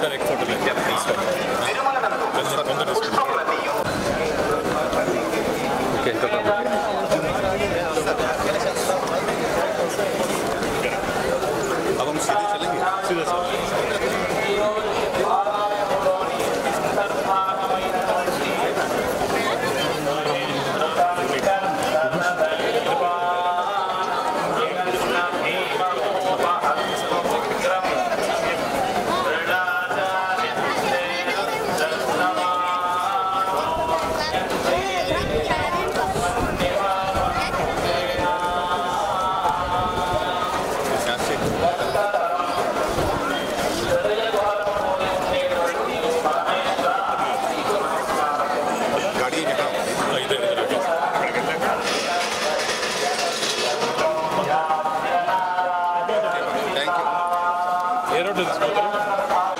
sir ఎక్కడ photo లేదు తొందర ఓకే ఎంత ಎರಡು ತಿಳಿಸ್ಕೊಡ್ತಾರೆ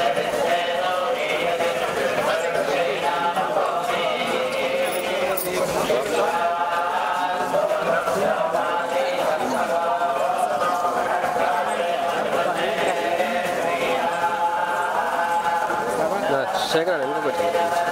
হবে